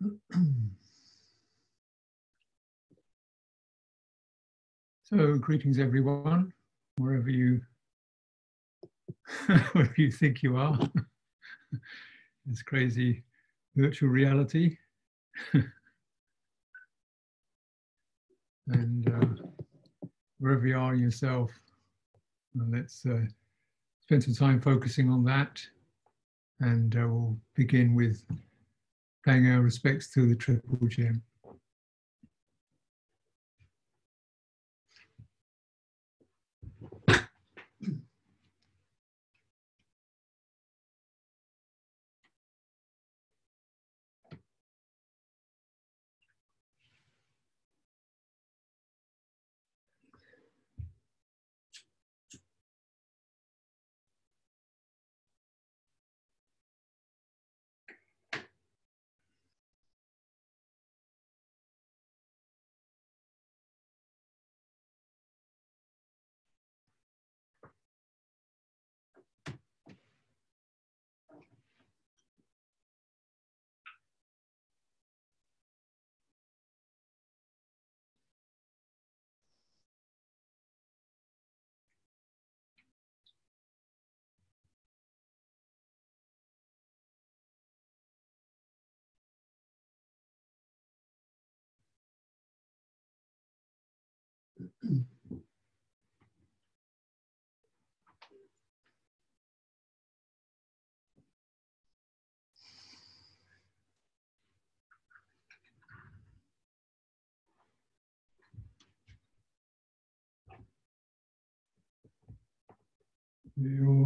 So, greetings everyone, wherever you wherever you think you are. this crazy virtual reality. and uh, wherever you are yourself, well, let's uh, spend some time focusing on that. And uh, we'll begin with paying our respects to the Triple Gem. Eu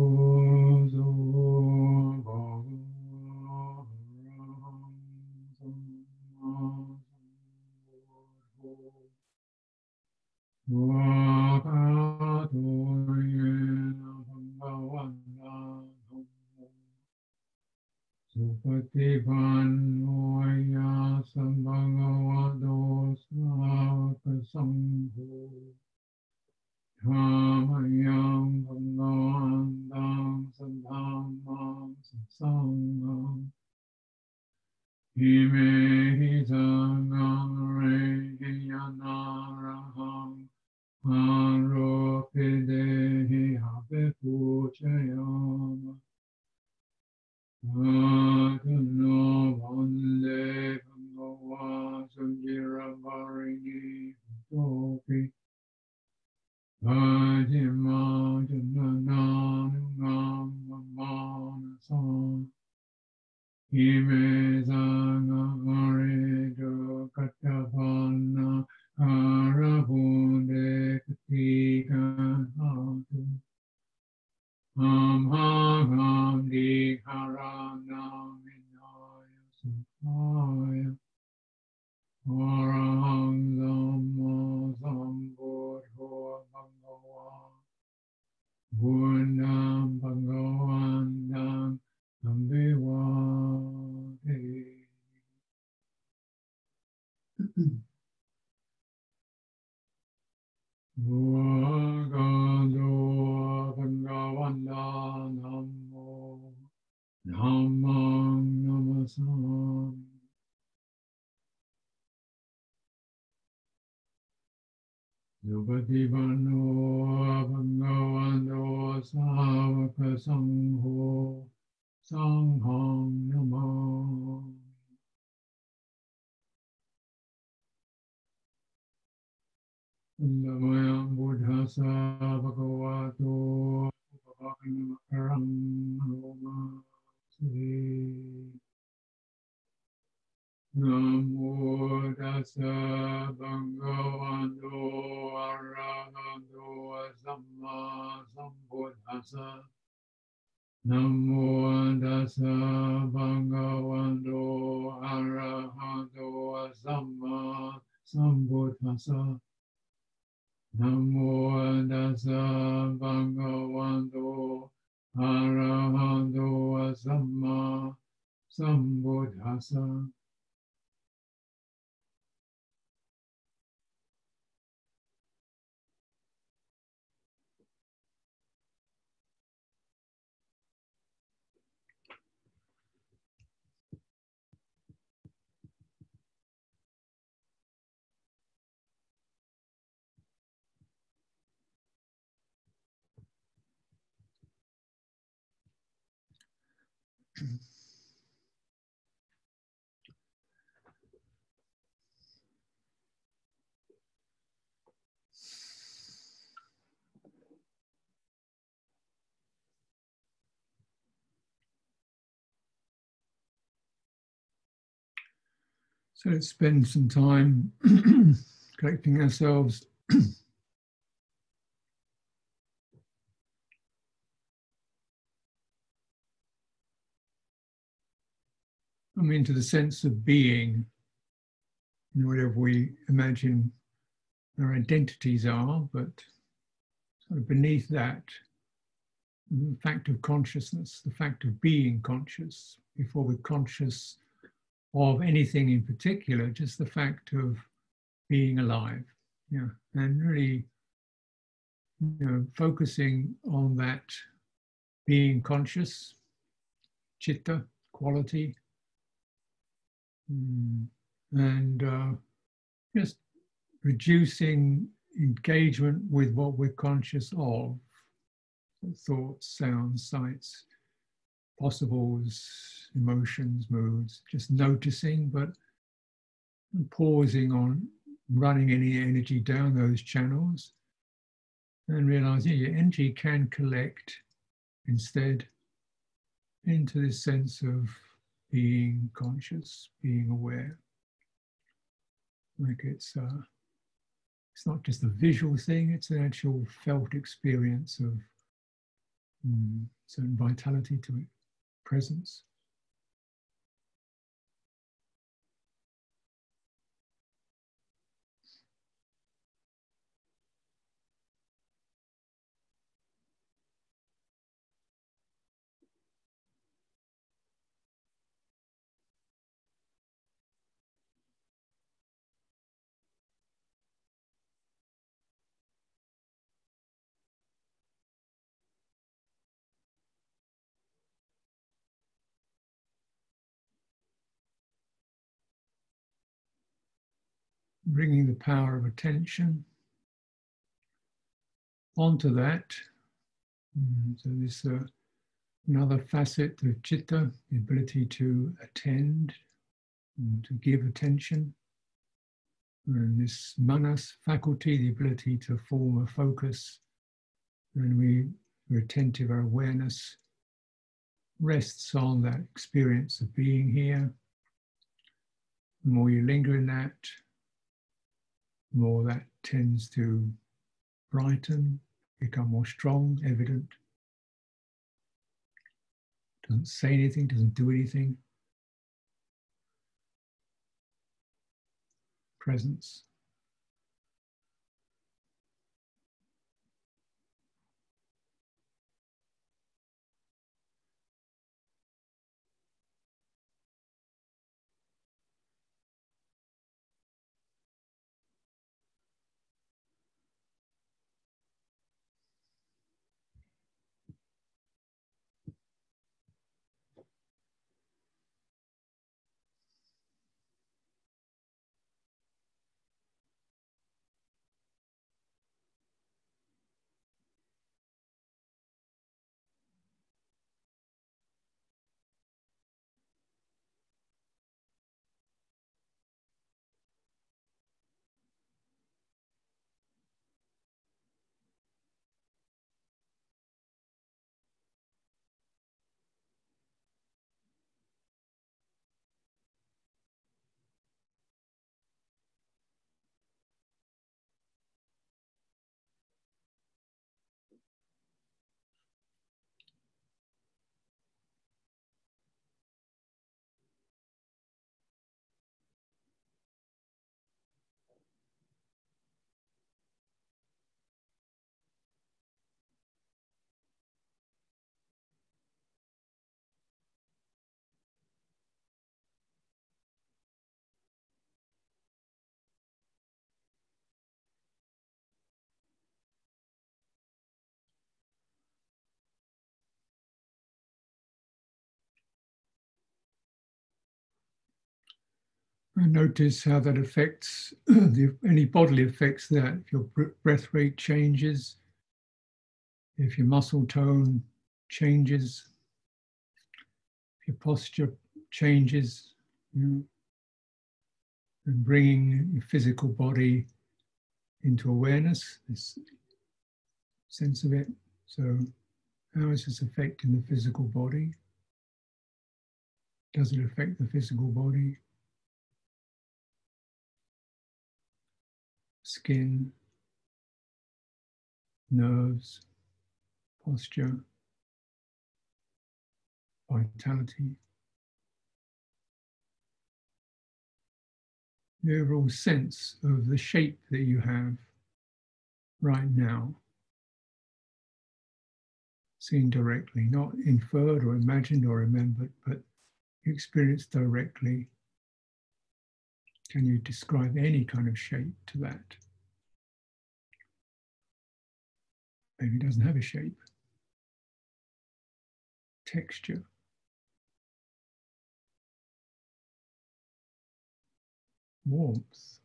Namaya Buddhasa Bhagavato Bhagavakarang Roma Sri Namo Dasa Bhagavato Arahato Samma Sambuddhasa Namo Dasa Bhagavato Arahato Samma Sambuddhasa Namo tassa bhagavato arahato samma sambuddhassa So let's spend some time collecting ourselves. I mean, to the sense of being, you know, whatever we imagine our identities are, but sort of beneath that, the fact of consciousness, the fact of being conscious, before we're conscious of anything in particular, just the fact of being alive. Yeah, and really, you know, focusing on that being conscious, chitta quality, mm, and uh, just reducing engagement with what we're conscious of thoughts, sounds, sights, possibles, emotions, moods, just noticing, but pausing on running any energy down those channels and realizing your energy can collect instead into this sense of being conscious, being aware. Like it's uh, it's not just a visual thing; it's an actual felt experience of mm, certain vitality to it presence. Bringing the power of attention onto that. Mm, so this uh, another facet of chitta, the ability to attend, to give attention. And this manas faculty, the ability to form a focus. And we, we're attentive, our awareness rests on that experience of being here. The more you linger in that, more that tends to brighten, become more strong, evident. Doesn't say anything, doesn't do anything. Presence. Notice how that affects the, any bodily effects that if your breath rate changes, if your muscle tone changes, if your posture changes, you know, and bringing your physical body into awareness, this sense of it. So, how is this affecting the physical body? Does it affect the physical body? Skin, nerves, posture, vitality. The overall sense of the shape that you have right now, seen directly, not inferred or imagined or remembered, but experienced directly. Can you describe any kind of shape to that? Maybe doesn't have a shape. Texture. Warmth.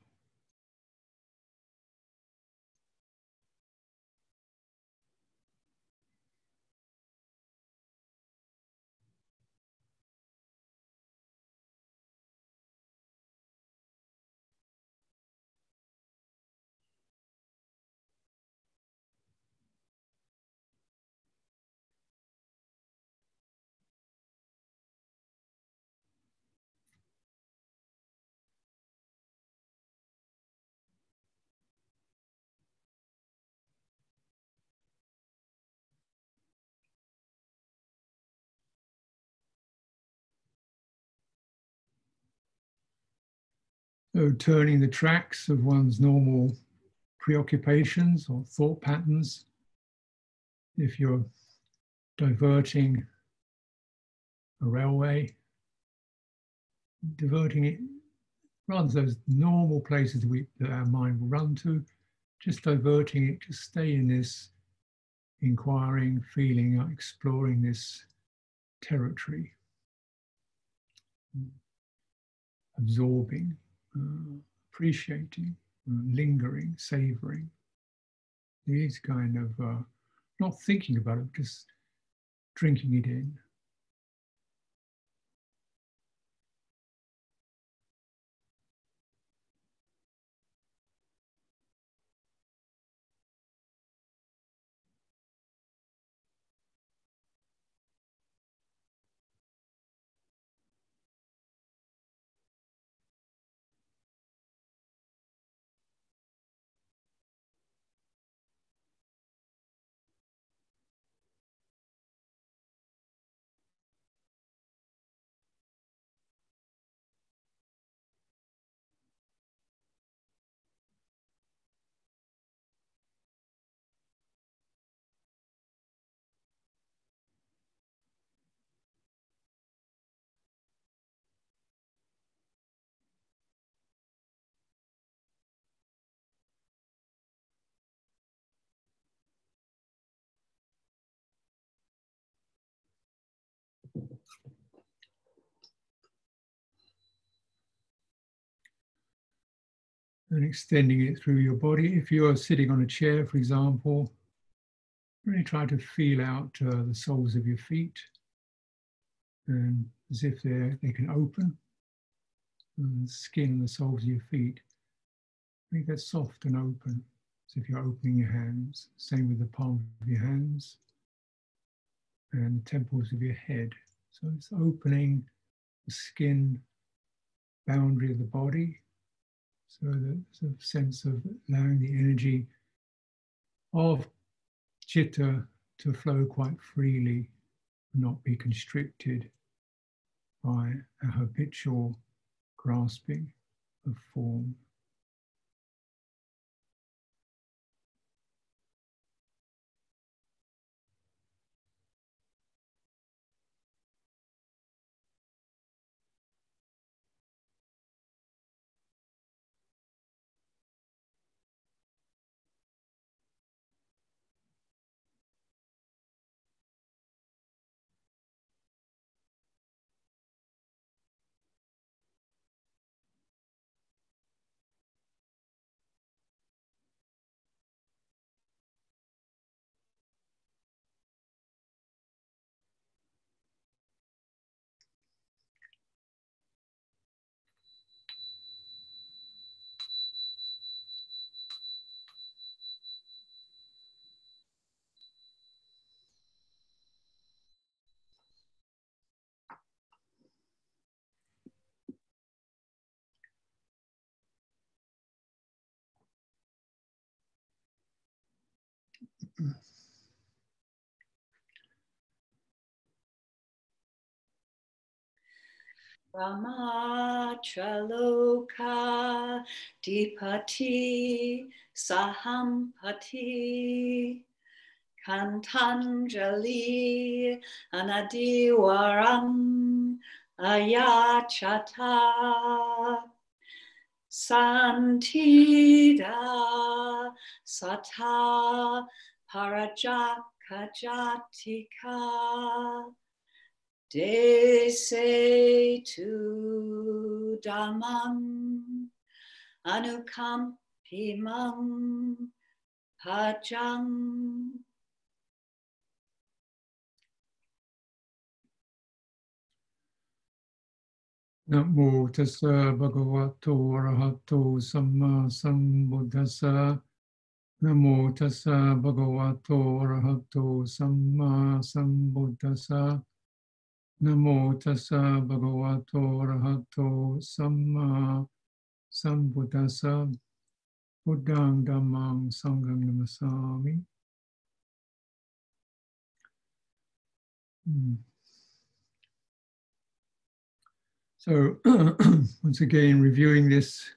Turning the tracks of one's normal preoccupations or thought patterns. If you're diverting a railway, diverting it rather than those normal places we, that our mind will run to, just diverting it to stay in this inquiring, feeling, uh, exploring this territory, absorbing uh, appreciating, uh, lingering, savoring. These kind of uh, not thinking about it, just drinking it in. And extending it through your body. If you are sitting on a chair, for example, really try to feel out uh, the soles of your feet and as if they they can open. And the skin the soles of your feet, make that soft and open as if you're opening your hands. Same with the palm of your hands and the temples of your head. So it's opening the skin boundary of the body so there's a sense of allowing the energy of chitta to flow quite freely, not be constricted by a habitual grasping of form. Ramachaloka Dipati Sahampati Kantanjali Anadiwaram Ayachata Santida Sata Parajakajatika Dese tu damam anukampimam pajam. Namo tassa bhagavato arahato samma sambuddhassa. Namo tassa bhagavato arahato samma sambuddhassa. Namo tassa bhagavato arahato samma sambuddhassa buddhang dhammang sangham namasami. Hmm. So once again, reviewing this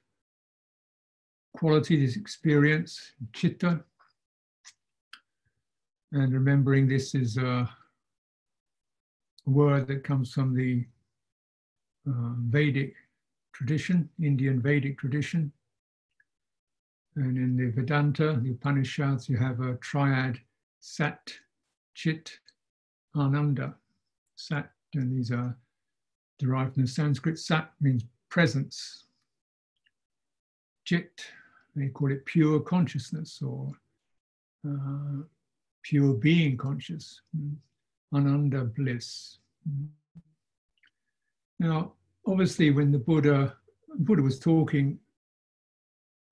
quality, this experience, chitta, and remembering this is a word that comes from the uh, Vedic tradition, Indian Vedic tradition. And in the Vedanta, the Upanishads, you have a triad Sat, Chit, Ananda. Sat, and these are derived from the Sanskrit. Sat means presence. Chit, they call it pure consciousness or uh, pure being conscious. Ananda bliss. Now, obviously, when the Buddha Buddha was talking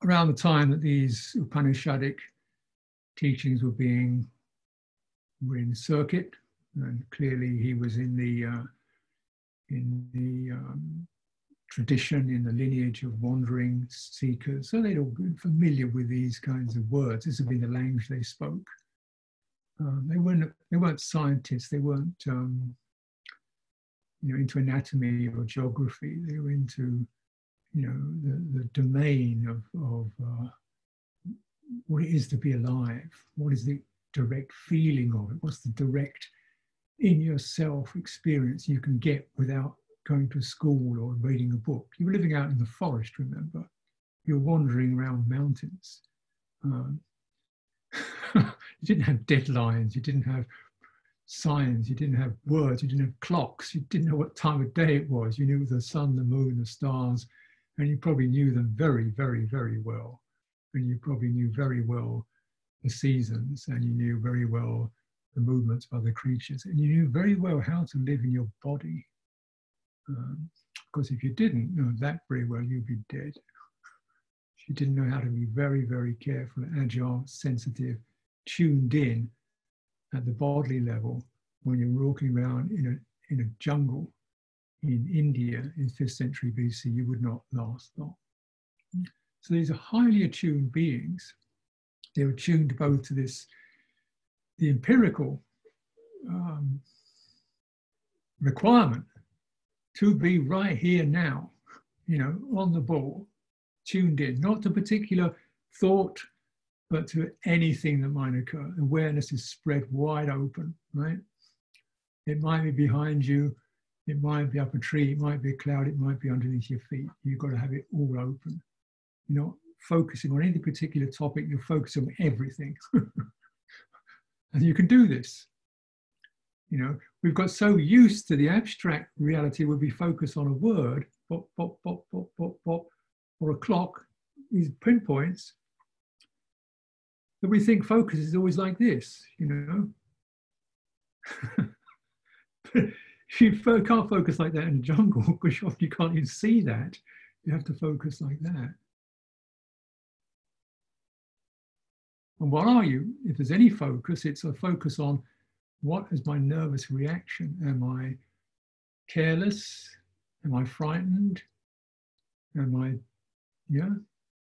around the time that these Upanishadic teachings were being were in circuit, and clearly he was in the uh, in the um, tradition, in the lineage of wandering seekers. So they'd all been familiar with these kinds of words. This had been the language they spoke. Um, they weren't they weren't scientists. They weren't um, you know into anatomy or geography. They were into you know the, the domain of of uh, what it is to be alive. What is the direct feeling of it? What's the direct in yourself experience you can get without going to school or reading a book? You were living out in the forest. Remember, you're wandering around mountains. Um, you didn't have deadlines, you didn't have signs, you didn't have words, you didn't have clocks, you didn't know what time of day it was. You knew the sun, the moon, the stars, and you probably knew them very, very, very well. And you probably knew very well the seasons, and you knew very well the movements of other creatures, and you knew very well how to live in your body. Um, because if you didn't know that very well, you'd be dead. She didn't know how to be very, very careful, agile, sensitive, tuned in at the bodily level when you're walking around in a, in a jungle in India in 5th century BC, you would not last long. So these are highly attuned beings. They're attuned both to this, the empirical um, requirement to be right here now, you know, on the ball, tuned in, not to particular thought, but to anything that might occur. Awareness is spread wide open, right? It might be behind you, it might be up a tree, it might be a cloud, it might be underneath your feet. You've got to have it all open. You're not focusing on any particular topic, you're focusing on everything. and you can do this. You know, we've got so used to the abstract reality where we focus on a word, pop, pop, pop, pop, pop, pop, or a clock, these pinpoints, that we think focus is always like this, you know. you can't focus like that in the jungle because you can't even see that. You have to focus like that. And what are you? If there's any focus, it's a focus on what is my nervous reaction? Am I careless? Am I frightened? Am I, yeah,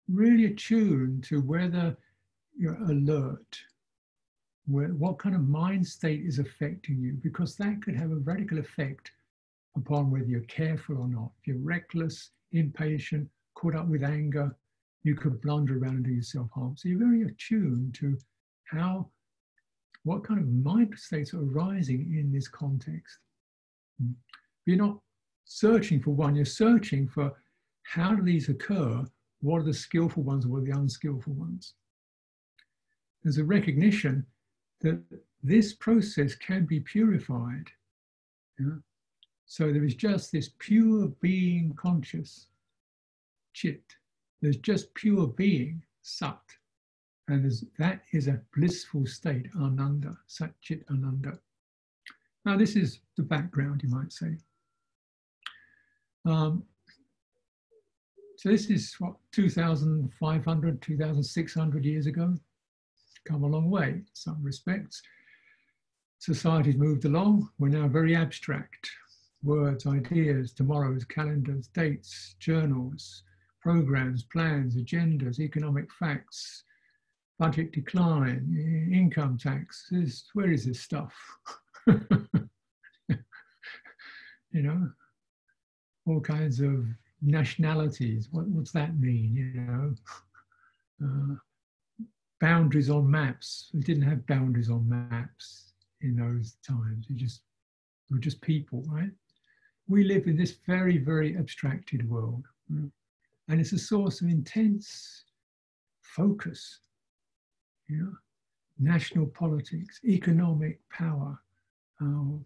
really attuned to whether you're alert, where, what kind of mind state is affecting you, because that could have a radical effect upon whether you're careful or not. If you're reckless, impatient, caught up with anger, you could blunder around and do yourself harm. So you're very attuned to how, what kind of mind states are arising in this context. Hmm. You're not searching for one, you're searching for how do these occur? What are the skillful ones? What are the unskillful ones? There's a recognition that this process can be purified. Yeah? So there is just this pure being conscious, chit. There's just pure being, sat. And that is a blissful state, ananda, sat chit ananda. Now, this is the background, you might say. Um, so this is what 2,500, 2,600 years ago. Come a long way in some respects. Society's moved along. We're now very abstract. Words, ideas, tomorrows, calendars, dates, journals, programs, plans, agendas, economic facts, budget decline, income tax. This, where is this stuff? you know, all kinds of nationalities. What, what's that mean? You know, uh, boundaries on maps. We didn't have boundaries on maps in those times. We just we were just people, right? We live in this very, very abstracted world, and it's a source of intense focus. You know, national politics, economic power, uh,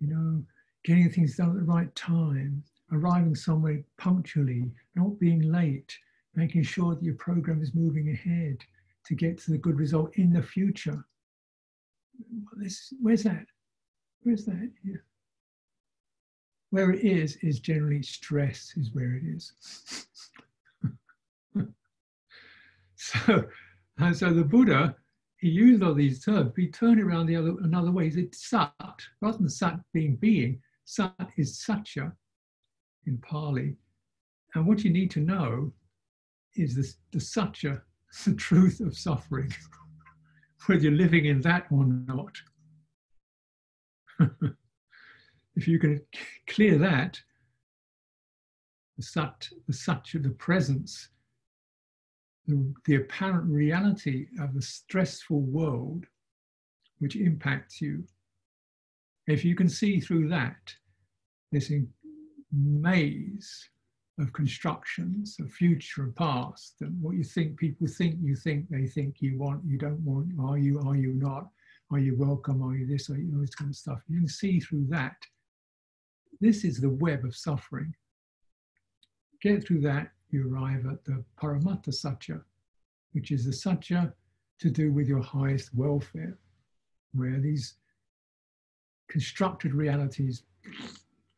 you know, getting things done at the right time, arriving somewhere punctually, not being late, making sure that your program is moving ahead to get to the good result in the future. This, where's that? Where's that? Yeah. Where it is, is generally stress, is where it is. so, and so the Buddha, he used all these terms, but he turned around the other another way. He said sat, rather than sat being being, sat is satya, in Pali. And what you need to know is this, the satya, the truth of suffering, whether you're living in that or not. if you can clear that, the sat, the satya, the presence, the, the apparent reality of a stressful world which impacts you, if you can see through that, this maze of constructions of future and past and what you think people think you think they think you want you don't want are you are you not? Are you welcome? Are you this? Are you this kind of stuff. You can see through that. This is the web of suffering. Get through that you arrive at the paramattha satya which is the satya to do with your highest welfare where these constructed realities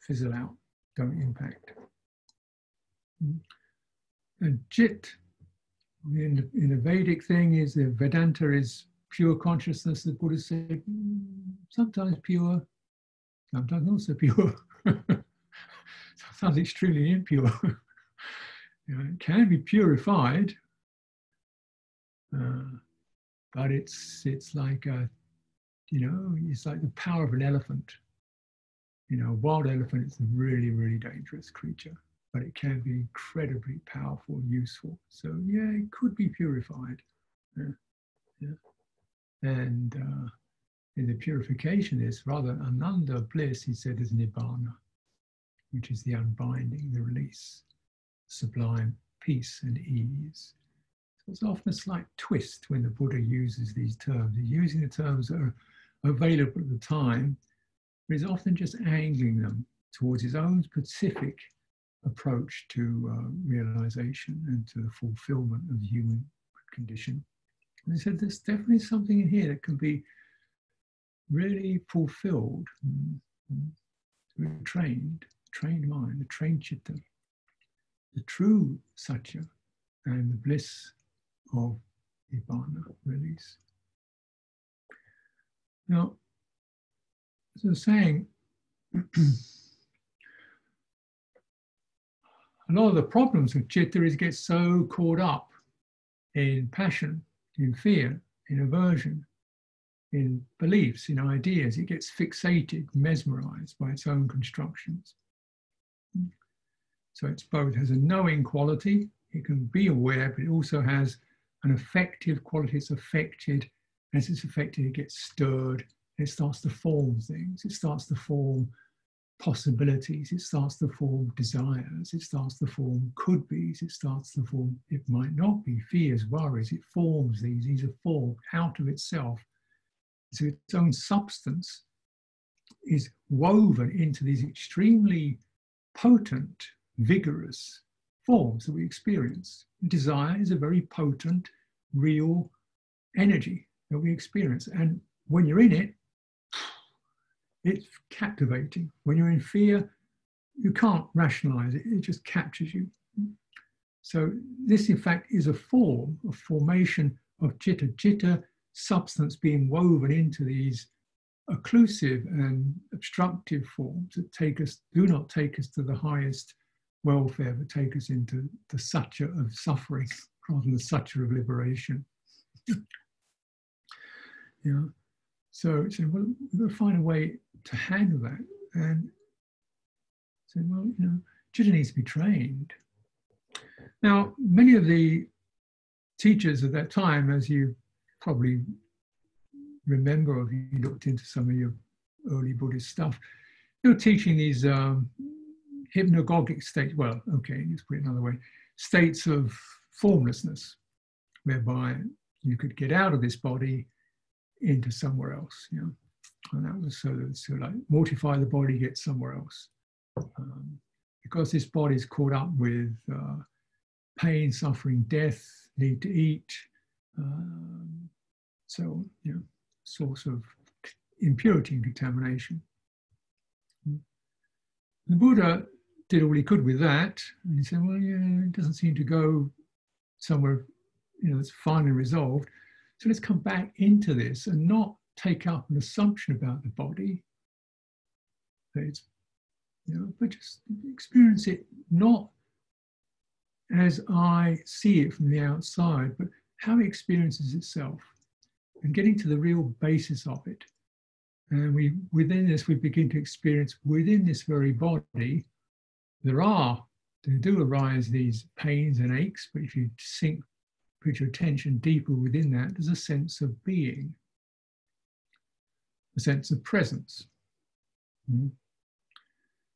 fizzle out don't impact. Hmm. And Chit, in the, in Vedic thing, is the Vedanta is pure consciousness. The Buddha said, sometimes pure, sometimes not so pure, sometimes extremely impure. you know, it can be purified, uh, but it's it's like a, you know, it's like the power of an elephant. You know, a wild elephant is a really, really dangerous creature, but it can be incredibly powerful and useful. So yeah, it could be purified. Yeah. yeah. And uh, in the purification is rather ananda bliss, he said, is nibbana, which is the unbinding, the release, sublime peace and ease. So it's often a slight twist when the Buddha uses these terms. He's using the terms that are available at the time but he's often just angling them towards his own specific approach to uh, realization and to the fulfillment of the human condition. And he said there's definitely something in here that can be really fulfilled a trained, trained mind, the trained chitta, the true satya and the bliss of nibbana release. Now, so saying a lot of the problems with chitta is get so caught up in passion, in fear, in aversion, in beliefs, in ideas. It gets fixated, mesmerized by its own constructions. So it's both has a knowing quality, it can be aware, but it also has an affective quality. It's affected. As it's affected, it gets stirred. It starts to form things. It starts to form possibilities. It starts to form desires. It starts to form could be's. It starts to form, it might not be, fears, worries. It forms these. These are formed out of itself. So its own substance is woven into these extremely potent, vigorous forms that we experience. Desire is a very potent, real energy that we experience. And when you're in it, it's captivating. When you're in fear, you can't rationalize it, it just captures you. So, this in fact is a form, a formation of chitta. Chitta substance being woven into these occlusive and obstructive forms that take us, do not take us to the highest welfare, but take us into the satya of suffering rather than the satya of liberation. yeah. So, so well, we've got to find a way to handle that. And said, well, you know, chitta needs to be trained. Now, many of the teachers at that time, as you probably remember, if you looked into some of your early Buddhist stuff, they were teaching these um, hypnagogic states. Well, okay, let's put it another way: states of formlessness, whereby you could get out of this body into somewhere else. You know, and that was so, so like mortify the body, get somewhere else. Um, because this body is caught up with uh, pain, suffering, death, need to eat. Um, so, you know, source of impurity and contamination. The Buddha did all he could with that, and he said, "Well, yeah, it doesn't seem to go somewhere, you know, that's finally resolved. So let's come back into this and not take up an assumption about the body. It's, you know, but just experience it not as I see it from the outside, but how it experiences itself and getting to the real basis of it. And we within this, we begin to experience within this very body, there are, there do arise these pains and aches, but if you sink, put your attention deeper within that, there's a sense of being a sense of presence. Mm.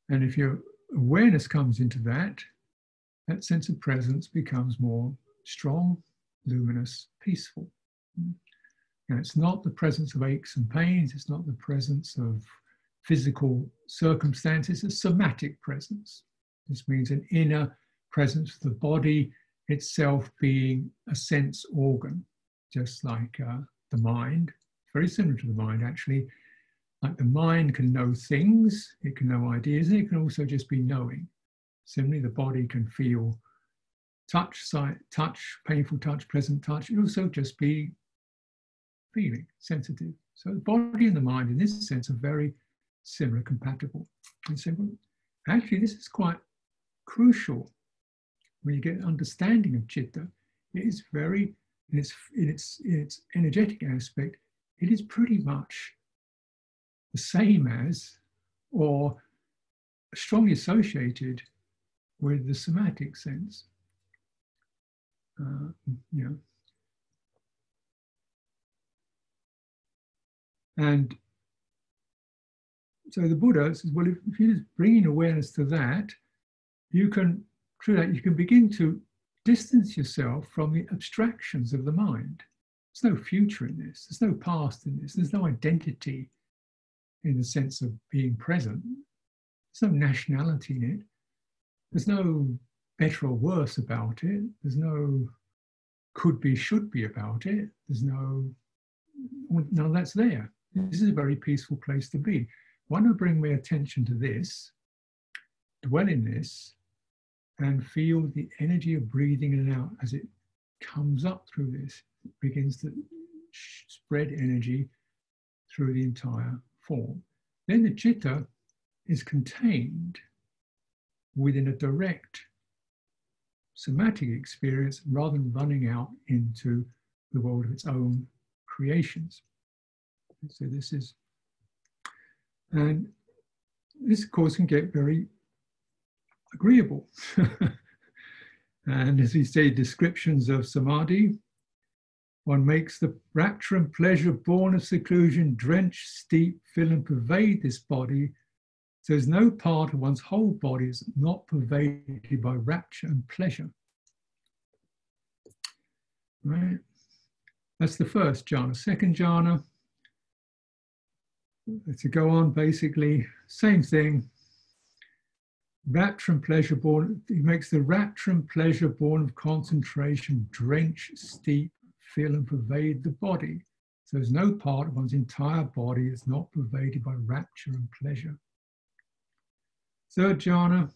And if your awareness comes into that, that sense of presence becomes more strong, luminous, peaceful. Mm. And it's not the presence of aches and pains, it's not the presence of physical circumstances, a somatic presence. This means an inner presence of the body itself being a sense organ, just like uh, the mind very similar to the mind actually. Like the mind can know things, it can know ideas, and it can also just be knowing. Similarly, the body can feel touch, sight, touch, painful touch, pleasant touch. It also just be feeling, sensitive. So the body and the mind, in this sense, are very similar, compatible. And so, actually, this is quite crucial when you get an understanding of chitta. It is very, in its, in its, in its energetic aspect, it is pretty much the same as or strongly associated with the somatic sense. Uh, you know. And so the Buddha says, well, if, if you're just bringing awareness to that, you can, through that, you can begin to distance yourself from the abstractions of the mind. There's no future in this. There's no past in this. There's no identity in the sense of being present. There's no nationality in it. There's no better or worse about it. There's no could be, should be about it. There's no, none that's there. This is a very peaceful place to be. Why not bring my attention to this, dwell in this, and feel the energy of breathing in and out as it comes up through this begins to spread energy through the entire form. Then the chitta is contained within a direct somatic experience rather than running out into the world of its own creations. So this is, and this of course can get very agreeable. and as we say, descriptions of samadhi, one makes the rapture and pleasure born of seclusion drench, steep, fill, and pervade this body. So there's no part of one's whole body is not pervaded by rapture and pleasure. Right? That's the first jhana. Second jhana, to go on basically, same thing. Rapture and pleasure born, he makes the rapture and pleasure born of concentration drench, steep, fill and pervade the body. So there's no part of one's entire body that's not pervaded by rapture and pleasure. Third jhana,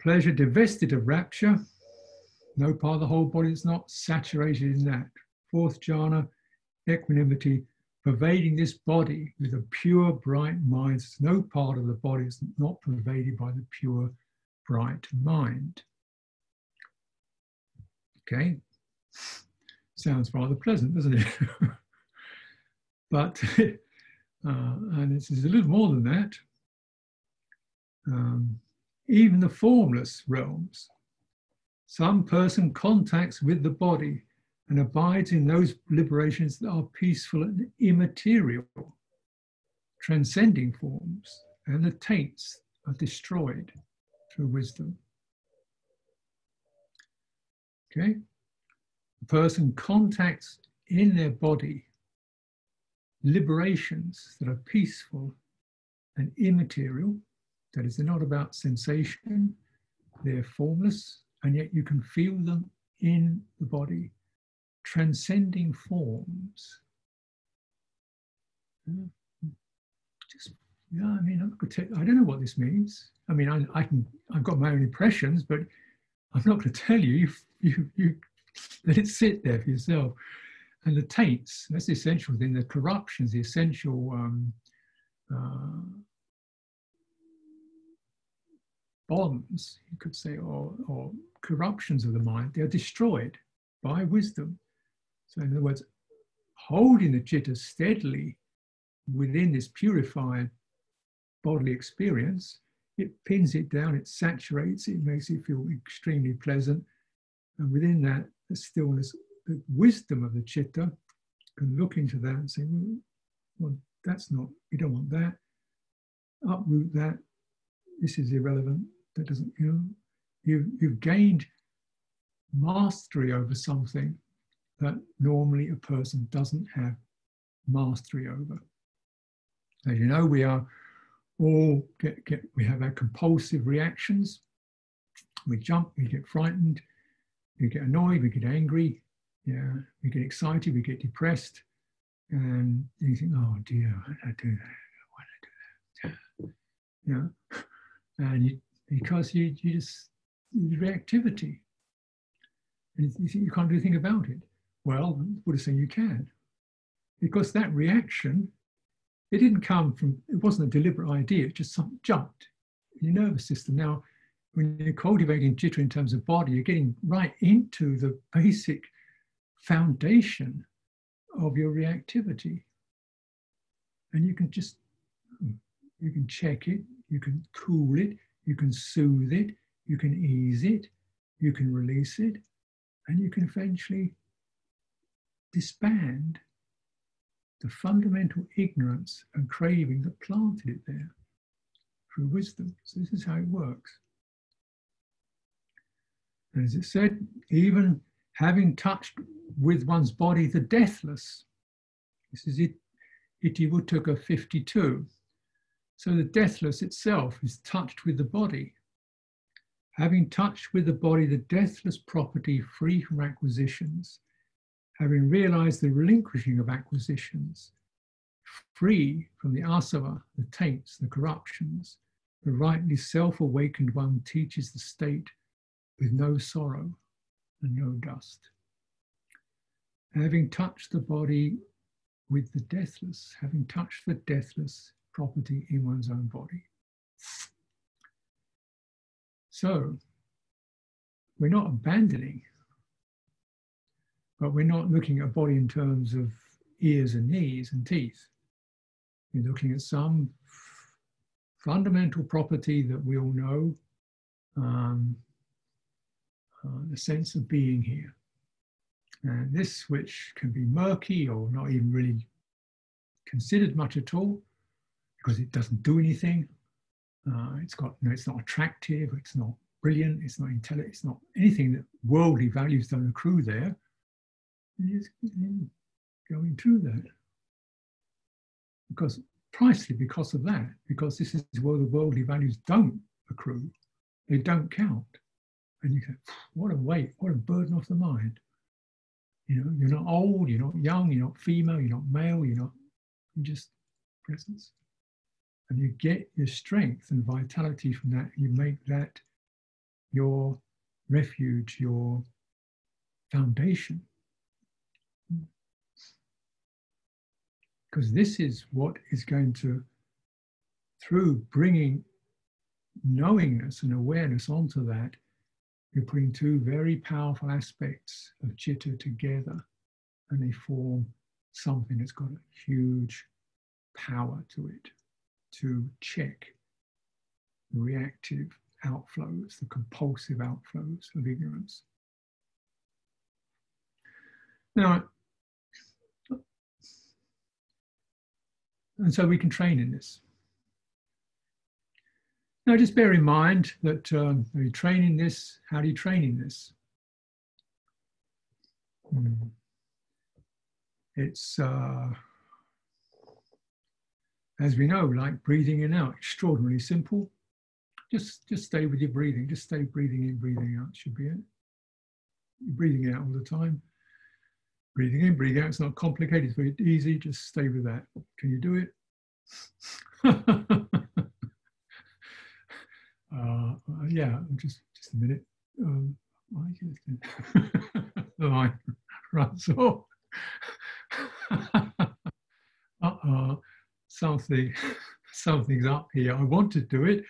pleasure divested of rapture. No part of the whole body is not saturated in that. Fourth jhana, equanimity, pervading this body with a pure, bright mind. There's no part of the body is not pervaded by the pure, bright mind. Okay, sounds rather pleasant, doesn't it? but, uh, and it's, it's, a little more than that. Um, even the formless realms, some person contacts with the body and abides in those liberations that are peaceful and immaterial, transcending forms, and the taints are destroyed through wisdom. Okay? The person contacts in their body liberations that are peaceful and immaterial. That is, they're not about sensation, they're formless, and yet you can feel them in the body transcending forms. Just, yeah, I mean, I don't know what this means. I mean, I, I can, I've got my own impressions, but I'm not going to tell you. You, you, you let it sit there for yourself. And the taints, that's the essential thing, the corruptions, the essential um, uh, bonds, you could say, or, or corruptions of the mind, they are destroyed by wisdom. So, in other words, holding the chitta steadily within this purified bodily experience, it pins it down, it saturates it, makes it feel extremely pleasant. And within that, the stillness, the wisdom of the chitta can look into that and say, well, that's not, you don't want that. Uproot that. This is irrelevant. That doesn't, you know, you, you've gained mastery over something that normally a person doesn't have mastery over. As you know, we are all get, get we have our compulsive reactions. We jump, we get frightened, we get annoyed, we get angry, yeah, we get excited, we get depressed, and you think, oh dear, why did I do that? Why did I do that? Yeah, and you, because you, you just reactivity, and you you can't do anything about it. Well, Buddha saying you can. Because that reaction, it didn't come from, it wasn't a deliberate idea, it just jumped in your nervous system. Now, when you're cultivating chitta in terms of body, you're getting right into the basic foundation of your reactivity. And you can just, you can check it, you can cool it, you can soothe it, you can ease it, you can release it, and you can eventually disband the fundamental ignorance and craving that planted it there through wisdom. So this is how it works. And as it said, even having touched with one's body the deathless, this is it, Itivuttaka 52. So the deathless itself is touched with the body. Having touched with the body the deathless property free from acquisitions, having realized the relinquishing of acquisitions, free from the asava, the taints, the corruptions, the rightly self awakened one teaches the state with no sorrow and no dust. Having touched the body with the deathless, having touched the deathless property in one's own body. So, we're not abandoning but we're not looking at a body in terms of ears and knees and teeth. We're looking at some fundamental property that we all know, um, uh, the sense of being here. And this, which can be murky or not even really considered much at all, because it doesn't do anything. Uh, it's got, no, it's not attractive, it's not brilliant, it's not intelligent, it's not anything that worldly values don't accrue there. It's going through that. Because precisely because of that, because this is where the worldly values don't accrue, they don't count. And you go, what a weight, what a burden off the mind. You know, you're not old, you're not young, you're not female, you're not male, you're not, you're just presence. And you get your strength and vitality from that. You make that your refuge, your foundation. Because this is what is going to, through bringing knowingness and awareness onto that, you're putting two very powerful aspects of chitta together and they form something that's got a huge power to it to check the reactive outflows, the compulsive outflows of ignorance. Now, and so we can train in this. Now, just bear in mind that um, are you training this? How do you train in this? Hmm. It's, uh, as we know, like breathing in out, extraordinarily simple. Just, just stay with your breathing. Just stay breathing in, breathing out should be it. You're breathing out all the time. Breathing in, breathing out. It's not complicated. It's very easy. Just stay with that. Can you do it? Uh, yeah, just just a minute. Um, the line runs off. uh-oh, something, something's up here. I want to do it.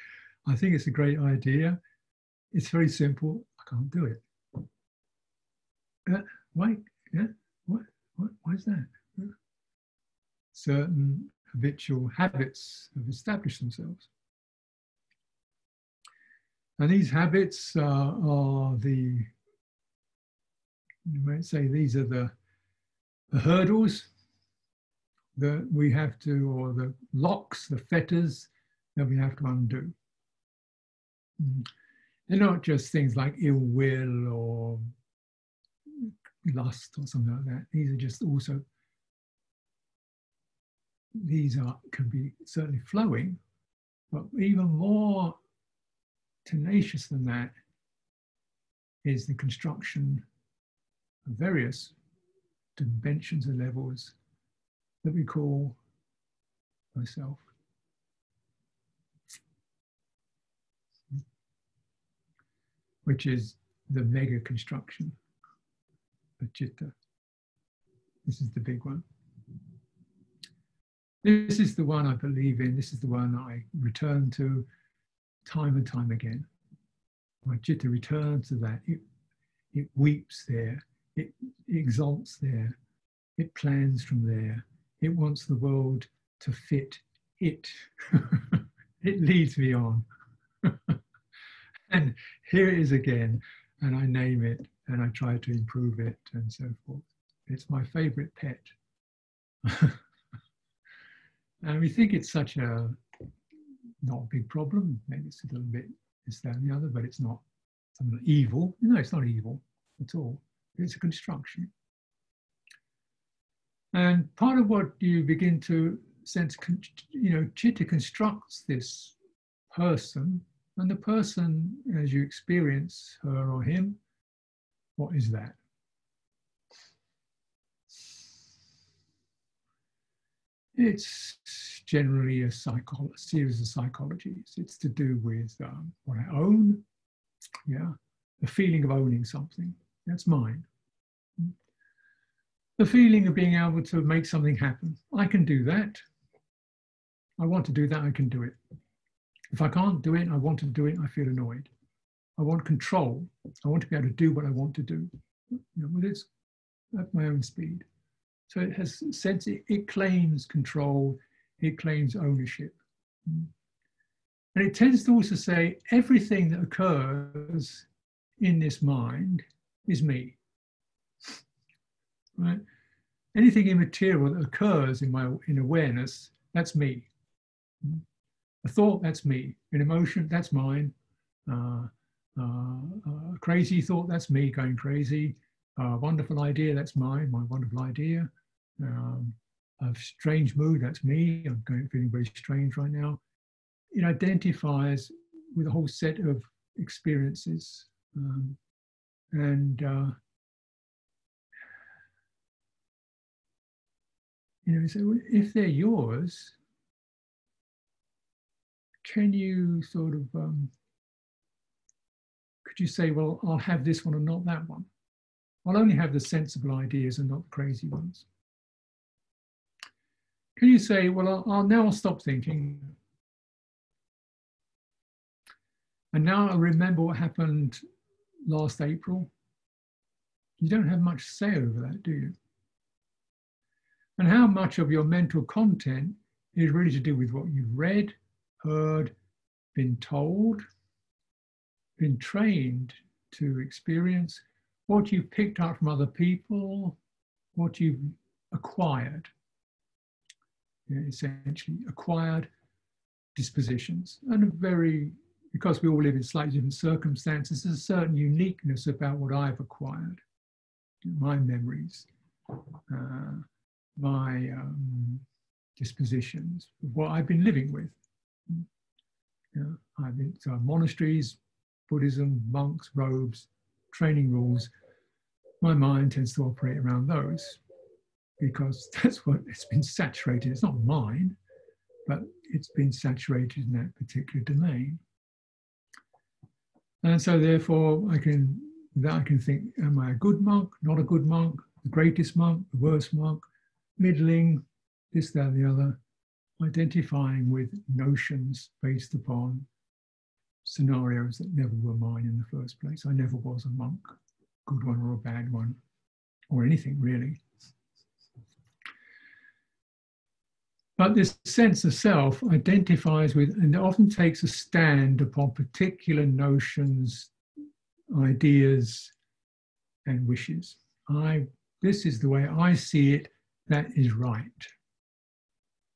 I think it's a great idea. It's very simple. I can't do it. Uh, wait, yeah, what, why is that? Certain habitual habits have established themselves. And these habits uh, are the, you might say, these are the, the hurdles that we have to, or the locks, the fetters that we have to undo. They're not just things like ill will or lust or something like that. These are just also, these are can be certainly flowing, but even more tenacious than that is the construction of various dimensions and levels that we call myself. Which is the mega construction chitta. This is the big one. This is the one I believe in. This is the one I return to time and time again. My chitta returns to that. It, it weeps there. It exalts there. It plans from there. It wants the world to fit it. it leads me on. and here it is again. And I name it and I try to improve it and so forth. It's my favorite pet. and we think it's such a not a big problem. Maybe it's a little bit this, that, and the other, but it's not something evil. No, it's not evil at all. It's a construction. And part of what you begin to sense, you know, Chitta constructs this person, and the person, as you experience her or him, what is that? It's generally a, psycho- a series of psychologies. It's to do with um, what I own, yeah, the feeling of owning something. That's mine. The feeling of being able to make something happen. I can do that. I want to do that, I can do it. If I can't do it, I want to do it, I feel annoyed. I want control. I want to be able to do what I want to do, you know, with its at my own speed. So it has sense, it, it claims control, it claims ownership. And it tends to also say everything that occurs in this mind is me. Right? Anything immaterial that occurs in my in awareness, that's me. A thought, that's me. An emotion, that's mine. Uh, crazy thought, that's me going crazy. Wonderful idea, that's mine, my wonderful idea. Um, a strange mood, that's me. I'm going, feeling very strange right now. It identifies with a whole set of experiences. Um, and uh, you know, so if they're yours, can you sort of um, could you say, well, I'll have this one and not that one? I'll only have the sensible ideas and not the crazy ones. Can you say, well, I'll, I'll now I'll stop thinking. And now I remember what happened last April. You don't have much say over that, do you? And how much of your mental content is really to do with what you've read, heard, been told, been trained to experience, what you've picked up from other people, what you've acquired, you know, essentially acquired dispositions, and a very, because we all live in slightly different circumstances, there's a certain uniqueness about what I've acquired, my memories, uh, my um, dispositions, what I've been living with. You know, I've been to monasteries, Buddhism, monks, robes, training rules, my mind tends to operate around those because that's what it's been saturated. It's not mine, but it's been saturated in that particular domain. And so therefore I can that I can think, am I a good monk, not a good monk, the greatest monk, the worst monk, middling, this, that, and the other, identifying with notions based upon scenarios that never were mine in the first place. I never was a monk, good one or a bad one, or anything really. But this sense of self identifies with and often takes a stand upon particular notions, ideas, and wishes. I, this is the way I see it, that is right.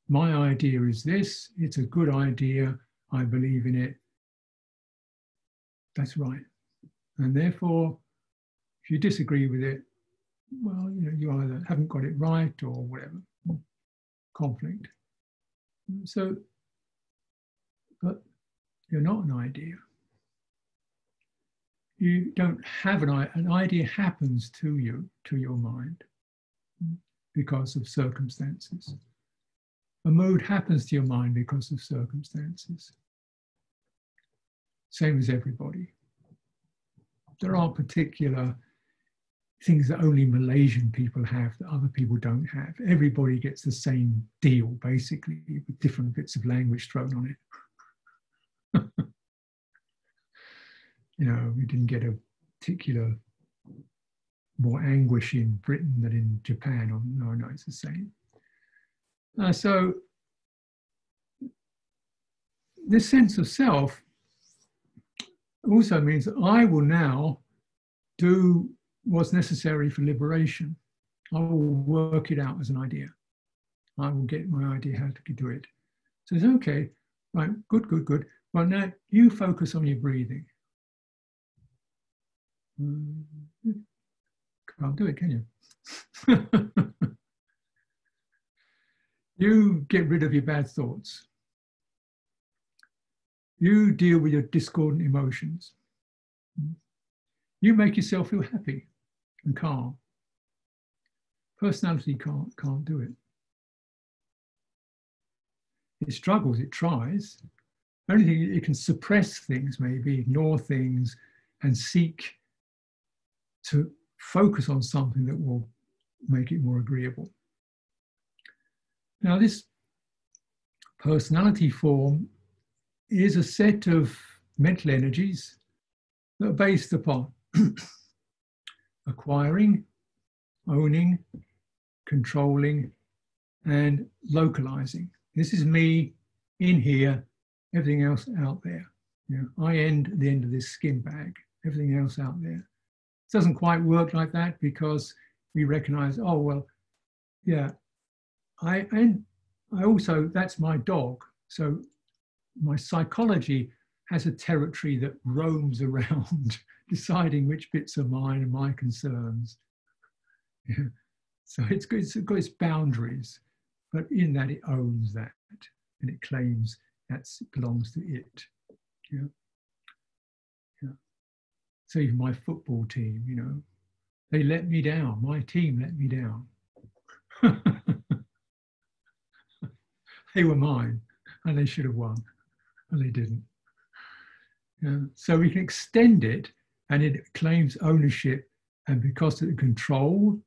My idea is this, it's a good idea, I believe in it, that's right. And therefore, if you disagree with it, well, you know, you either haven't got it right or whatever, conflict. So, but you're not an idea. You don't have an idea. An idea happens to you, to your mind, because of circumstances. A mood happens to your mind because of circumstances same as everybody. There are particular things that only Malaysian people have that other people don't have. Everybody gets the same deal, basically, with different bits of language thrown on it. you know, we didn't get a particular more anguish in Britain than in Japan. Or, no, no, it's the same. Uh, so this sense of self also means that I will now do what's necessary for liberation. I will work it out as an idea. I will get my idea how to do it. So it's okay, right, good, good, good. Well, now you focus on your breathing. Mm-hmm. Can't do it, can you? you get rid of your bad thoughts. You deal with your discordant emotions. You make yourself feel happy and calm. Personality can't, can't do it. It struggles, it tries. Only thing it can suppress things, maybe ignore things, and seek to focus on something that will make it more agreeable. Now, this personality form is a set of mental energies that are based upon acquiring, owning, controlling, and localizing. This is me in here, everything else out there. You know, I end at the end of this skin bag, everything else out there. It doesn't quite work like that because we recognize, oh, well, yeah, I, and I also, that's my dog. So my psychology has a territory that roams around, deciding which bits are mine and my concerns. Yeah. So it's got, it's got its boundaries, but in that it owns that and it claims that belongs to it. Yeah. Yeah. So even my football team, you know, they let me down. My team let me down. they were mine and they should have won and they didn't. Yeah. So we can extend it and it claims ownership and because of the control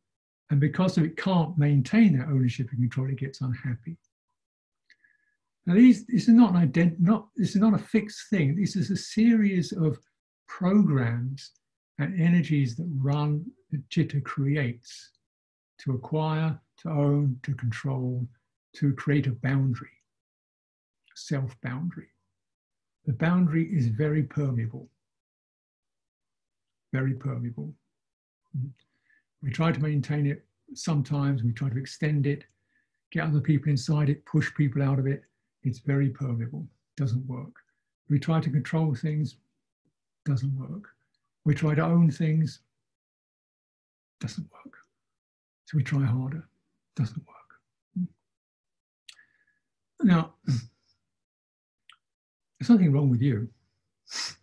and because of it can't maintain that ownership and control, it gets unhappy. Now, these, this is not an ident- not this is not a fixed thing. This is a series of programs and energies that run that Chitta creates to acquire, to own, to control, to create a boundary, self boundary. The boundary is very permeable, very permeable. Mm-hmm. We try to maintain it sometimes, we try to extend it, get other people inside it, push people out of it. It's very permeable, doesn't work. We try to control things, doesn't work. We try to own things, doesn't work. So we try harder, doesn't work. Mm-hmm. Now, there's nothing wrong with you. It's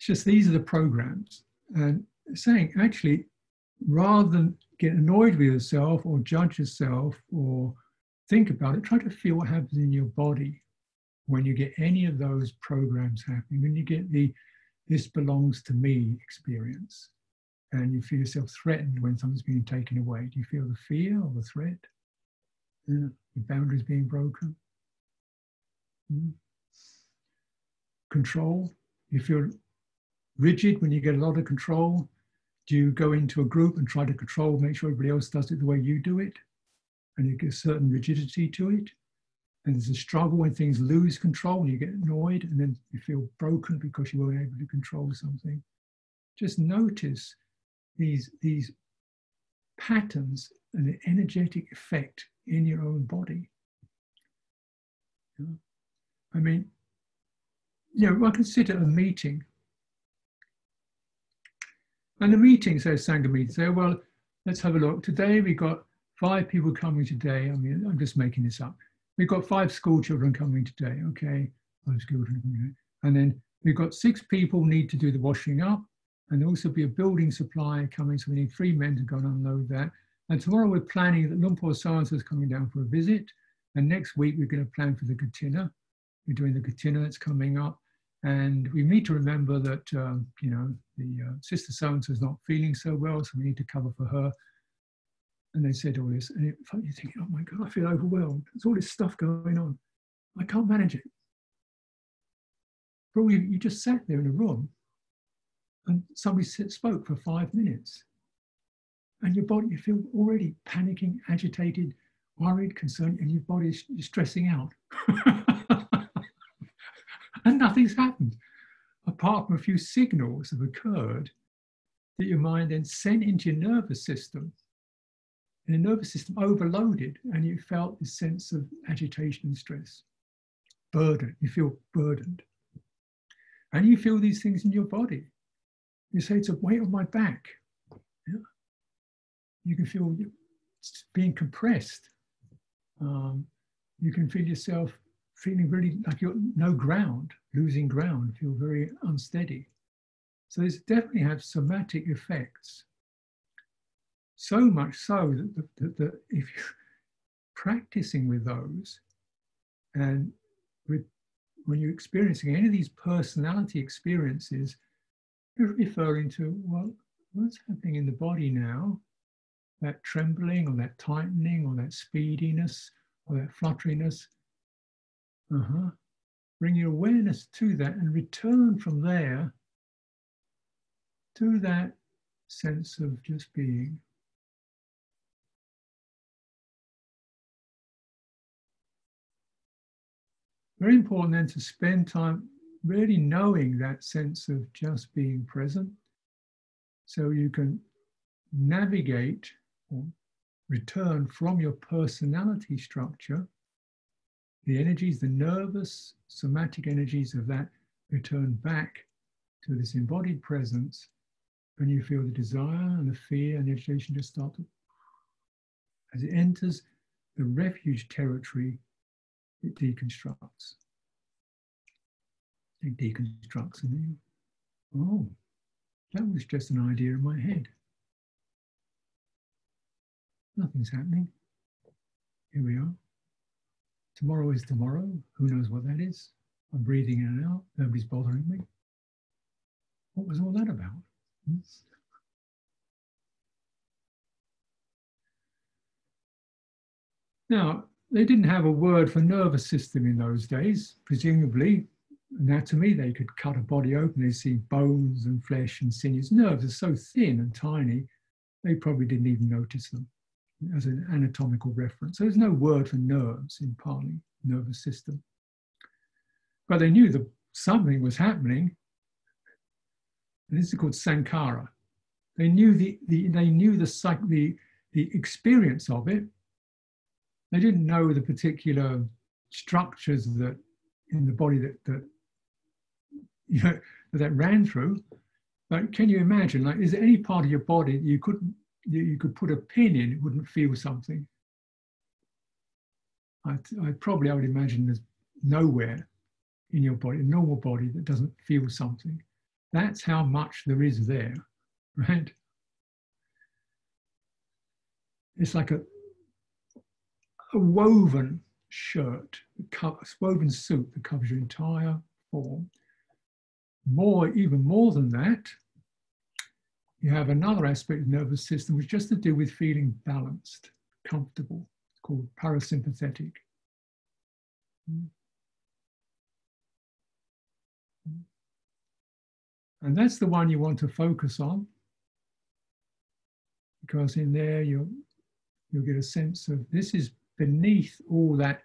just these are the programs. And saying actually, rather than get annoyed with yourself or judge yourself or think about it, try to feel what happens in your body when you get any of those programs happening, when you get the this belongs to me experience and you feel yourself threatened when something's being taken away. Do you feel the fear or the threat? Yeah. Your boundaries being broken? Hmm. Control? You feel rigid when you get a lot of control? Do you go into a group and try to control, make sure everybody else does it the way you do it? And you get a certain rigidity to it. And there's a struggle when things lose control and you get annoyed and then you feel broken because you weren't able to control something. Just notice these, these patterns and the energetic effect in your own body. I mean, you know, I at a meeting and the meeting says Sangha meeting, say, well, let's have a look. Today we've got five people coming today. I mean, I'm just making this up. We've got five school children coming today, okay? Five school children And then we've got six people need to do the washing up. And there'll also be a building supply coming, so we need three men to go and unload that. And tomorrow we're planning that Luang Por so-and-so is coming down for a visit. And next week we're going to plan for the Katina. We're doing the Katina that's coming up. And we need to remember that, um, you know, the uh, sister so-and-so is not feeling so well, so we need to cover for her. And they said all this, and you're thinking, oh my God, I feel overwhelmed. There's all this stuff going on. I can't manage it. But you, you just sat there in a room and somebody spoke for five minutes. And your body, you feel already panicking, agitated, worried, concerned, and your body is stressing out. nothing's happened apart from a few signals have occurred that your mind then sent into your nervous system. And the nervous system overloaded and you felt this sense of agitation and stress. Burden you feel burdened. And you feel these things in your body. You say it's a weight on my back. Yeah. you can feel being compressed. Um, you can feel yourself feeling really like you're no ground, losing ground, feel very unsteady. So this definitely have somatic effects. So much so that, that if you're practicing with those and with when you're experiencing any of these personality experiences, you're referring to, well, what's happening in the body now? That trembling or that tightening or that speediness or that flutteriness uh-huh. Bring your awareness to that and return from there to that sense of just being. Very important then to spend time really knowing that sense of just being present so you can navigate or return from your personality structure the energies, the nervous, somatic energies of that return back to this embodied presence, and you feel the desire and the fear and the agitation just start to, as it enters the refuge territory, it deconstructs. It deconstructs, and then you, oh, that was just an idea in my head. Nothing's happening. Here we are. Tomorrow is tomorrow. Who knows what that is? I'm breathing in and out. Nobody's bothering me. What was all that about? Now, they didn't have a word for nervous system in those days. Presumably, anatomy, they could cut a body open, they see bones and flesh and sinews. Nerves are so thin and tiny, they probably didn't even notice them as an anatomical reference. So there's no word for nerves in Pali, nervous system. But they knew that something was happening. And this is called sankara. They knew the, the they knew the, the the experience of it. They didn't know the particular structures that in the body that that you know that ran through. But can you imagine? Like, is there any part of your body that you couldn't you, could put a pin in, it wouldn't feel something. I, I probably I would imagine there's nowhere in your body, a normal body that doesn't feel something. That's how much there is there, right? It's like a, a woven shirt, a woven suit that covers your entire form. More, even more than that, you have another aspect of the nervous system which just to do with feeling balanced, comfortable. It's called parasympathetic. And that's the one you want to focus on because in there you'll, you'll get a sense of this is beneath all that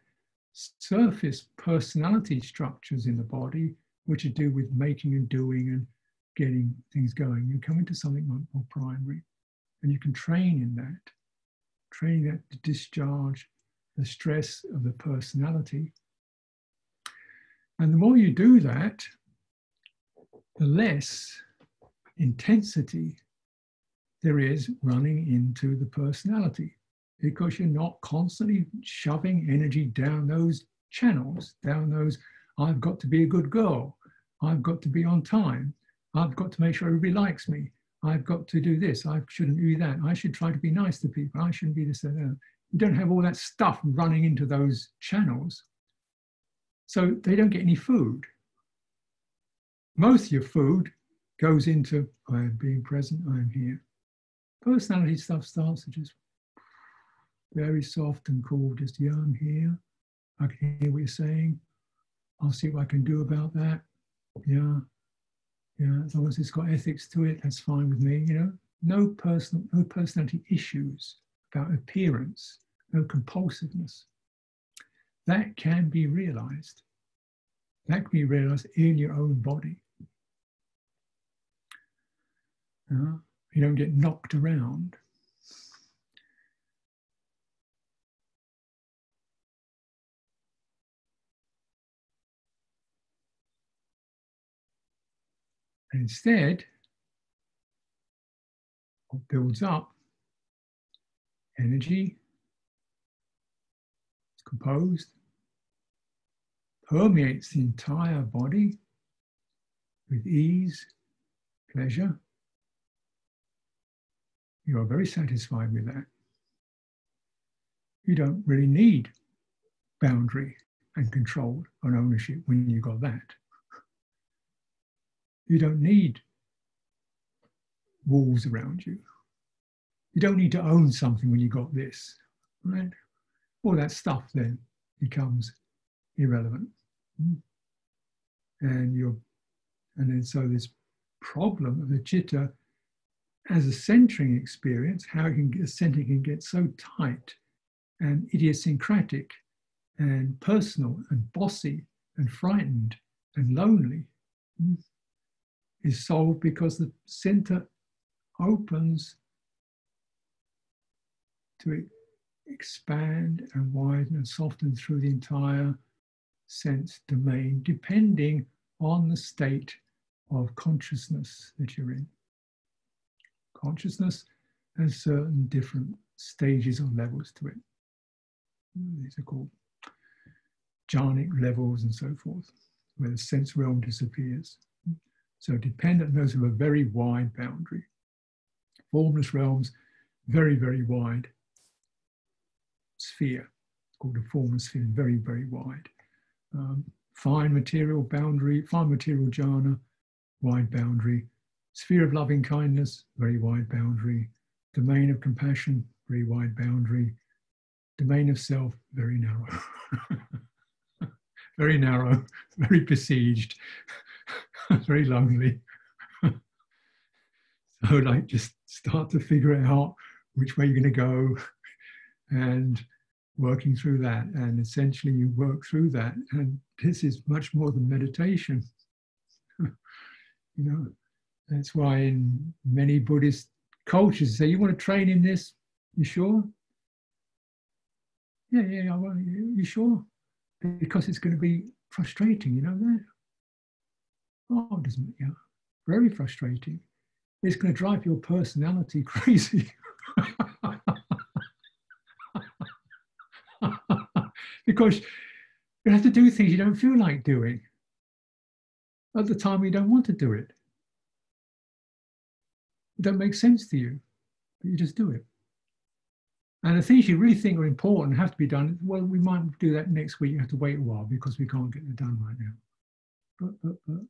surface personality structures in the body, which are to do with making and doing and getting things going. You come into something more primary and you can train in that, training that to discharge the stress of the personality. And the more you do that, the less intensity there is running into the personality because you're not constantly shoving energy down those channels, down those, I've got to be a good girl, I've got to be on time, I've got to make sure everybody likes me. I've got to do this. I shouldn't do that. I should try to be nice to people. I shouldn't be this and that. You don't have all that stuff running into those channels. So they don't get any food. Most of your food goes into I am being present, I am here. Personality stuff starts to just very soft and cool, just yeah, I'm here. I can hear what you're saying. I'll see what I can do about that. Yeah, yeah, as long as it's got ethics to it, that's fine with me. You know, no personal, no personality issues about appearance, no compulsiveness. That can be realized. That can be realized in your own body. Uh, you don't get knocked around. Instead, what builds up energy, it's composed, permeates the entire body with ease, pleasure. You are very satisfied with that. You don't really need boundary and control and ownership when you've got that. You don't need walls around you. You don't need to own something when you got this, right? All that stuff then becomes irrelevant. And you're, and then so this problem of the chitta as a centering experience, how it can, center can get so tight and idiosyncratic and personal and bossy and frightened and lonely hmm, is solved because the center opens to expand and widen and soften through the entire sense domain, depending on the state of consciousness that you're in. Consciousness has certain different stages or levels to it. These are called jhanic levels and so forth, where the sense realm disappears. So dependent, those have a very wide boundary. Formless realms, very, very wide sphere. Called a formless sphere, very, very wide. Um, fine material boundary, fine material jhana, wide boundary. Sphere of loving kindness, very wide boundary. Domain of compassion, very wide boundary. Domain of self, very narrow. very narrow, very besieged, very lonely. so, like, just start to figure out which way you're going to go and working through that. And essentially, you work through that. And this is much more than meditation. you know, that's why in many Buddhist cultures say, You want to train in this? You sure? Yeah, yeah, well, you sure? Because it's going to be frustrating, you know that? Oh, it doesn't, yeah, very frustrating. It's going to drive your personality crazy. because you have to do things you don't feel like doing at the time you don't want to do it. It don't make sense to you, but you just do it. And the things you really think are important have to be done. Well, we might do that next week. You have to wait a while because we can't get it done right now. But, but, but.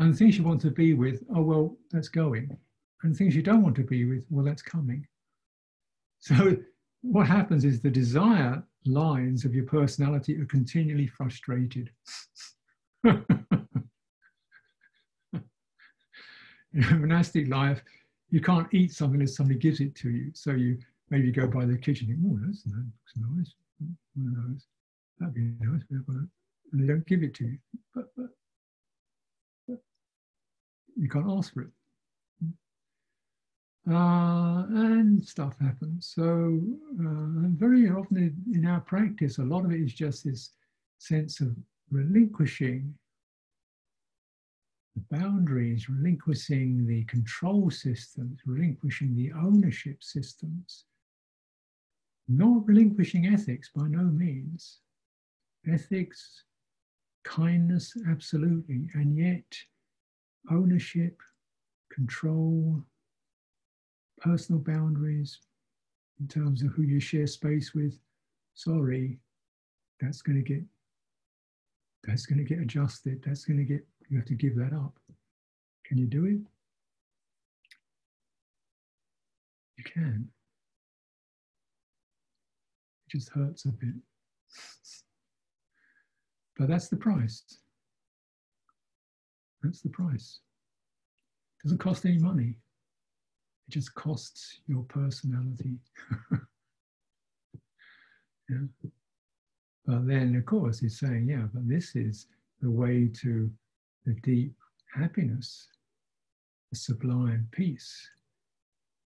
And the things you want to be with, oh, well, that's going. And the things you don't want to be with, well, that's coming. So what happens is the desire lines of your personality are continually frustrated. in a monastic life, you can't eat something unless somebody gives it to you. So you maybe go by the kitchen and think, oh, that's, that looks nice. Mm, one of those. That'd be nice. And they don't give it to you. But, but you can't ask for it uh, and stuff happens. So uh, very often in our practice, a lot of it is just this sense of relinquishing the boundaries, relinquishing the control systems, relinquishing the ownership systems, not relinquishing ethics by no means. Ethics, kindness, absolutely, and yet ownership, control, personal boundaries in terms of who you share space with, sorry, that's going to get that's going to get adjusted. That's going to get you have to give that up. Can you do it? You can. It just hurts a bit. But that's the price. That's the price. It doesn't cost any money. It just costs your personality. yeah. But then, of course, he's saying, yeah, but this is the way to the deep happiness, the sublime peace,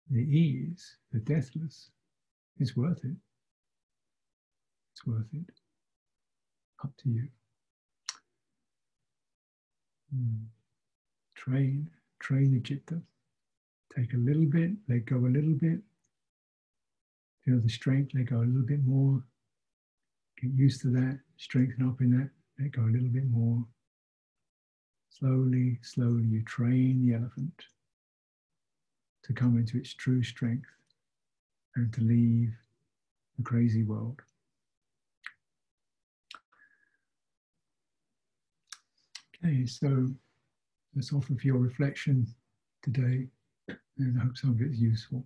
the ease, the deathless. It's worth it. It's worth it. Up to you. Mm. Train, train the chitta. Take a little bit, let go a little bit. Feel the strength, let go a little bit more. Get used to that, strengthen up in that, let go a little bit more. Slowly, slowly, you train the elephant to come into its true strength and to leave the crazy world. Okay, so let's offer for your reflection today and I hope some of it is useful.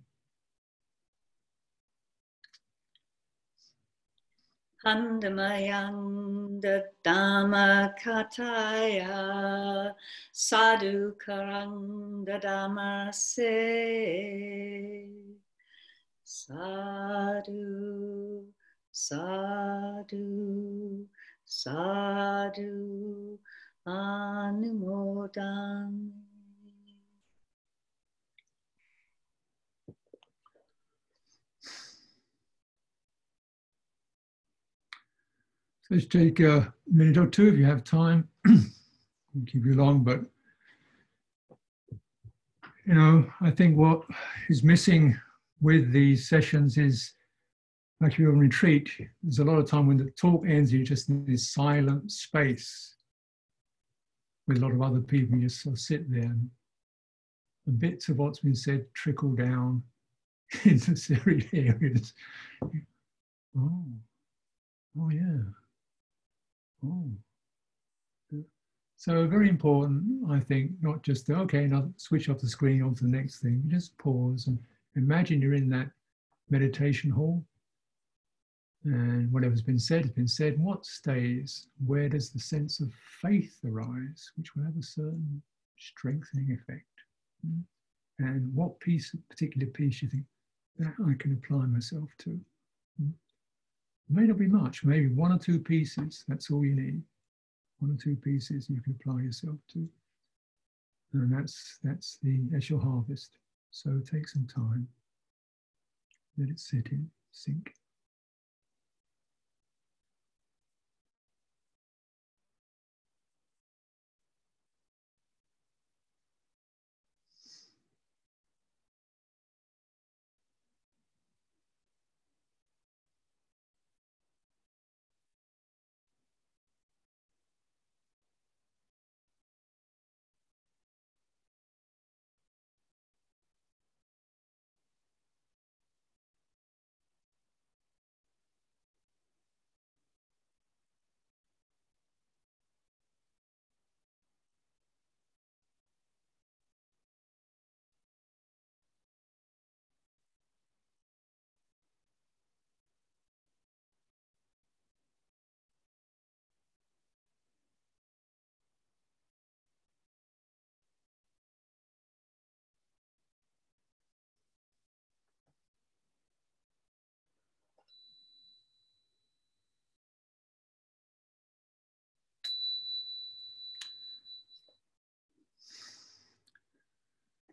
Handamayanda Dhamma Kataya Sadhu Karanda Dhamma Se Sadhu Sadhu Sadhu Let's take a minute or two if you have time. Won't keep you long, but you know, I think what is missing with these sessions is like you're on retreat, there's a lot of time when the talk ends, you're just in this silent space with a lot of other people, you just sort of sit there and the bits of what's been said trickle down into serious areas. Oh, oh yeah. Oh. So very important, I think, not just to, okay, now switch off the screen on to the next thing. Just pause and imagine you're in that meditation hall and whatever's been said has been said. What stays? Where does the sense of faith arise, which will have a certain strengthening effect? Hmm? And what piece, particular piece, you think that I can apply myself to? Hmm? May not be much, maybe one or two pieces. That's all you need. One or two pieces you can apply yourself to, and that's that's the that's your harvest. So take some time. Let it sit in, sink.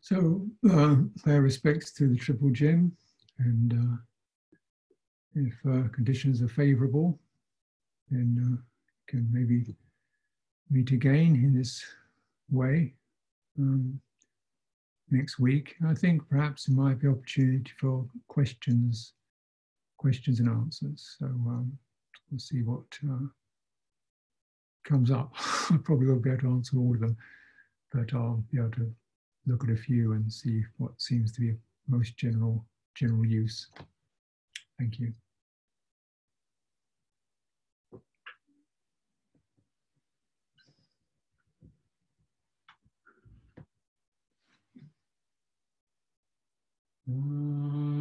So, uh, respects to the Triple Gem, and uh, if uh, conditions are favourable, then uh, can maybe meet again in this way um, next week. I think perhaps there might be opportunity for questions, questions and answers. So um, we'll see what uh, comes up. I probably won't be able to answer all of them, but I'll be able to look at a few and see what seems to be most general general use. Thank you. Supatipanno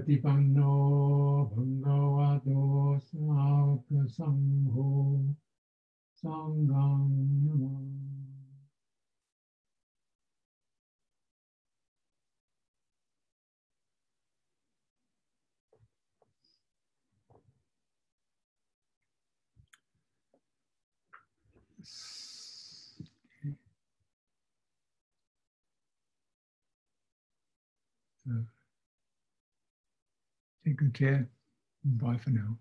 ප්‍රතිපන්නෝ Care. Bye for now.